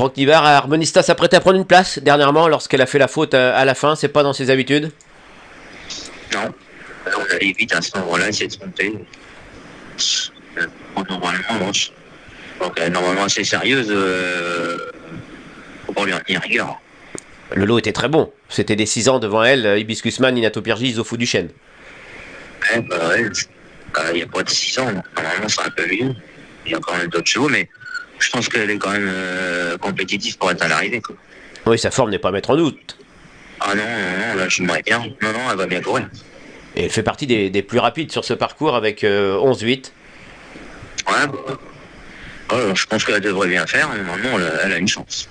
Franck Nivard, Harmonista s'apprêtait à prendre une place dernièrement lorsqu'elle a fait la faute à, à la fin. C'est pas dans ses habitudes? Non. On allait vite à ce moment-là, essayer de se monter. Euh, Normalement. Donc, euh, normalement assez sérieuse. Euh, faut pas lui en tenir rigueur. Le lot était très bon. C'était des 6 ans devant elle, euh, Hibiscusman, Inato Piergi, Zofu Duchesne. Ouais, bah ouais. Euh, Il n'y a pas de 6 ans. Normalement, c'est un peu vieux. Il y a quand même d'autres chevaux, mais je pense qu'elle est quand même euh, compétitive pour être à l'arrivée. Oui, sa forme n'est pas à mettre en doute. Ah non, non, non, là, je m'aimerais bien. Non, non, elle va bien courir. Et elle fait partie des, des plus rapides sur ce parcours avec euh, 11-8. Ouais, bah, ouais, je pense qu'elle devrait bien faire. Normalement, elle a une chance.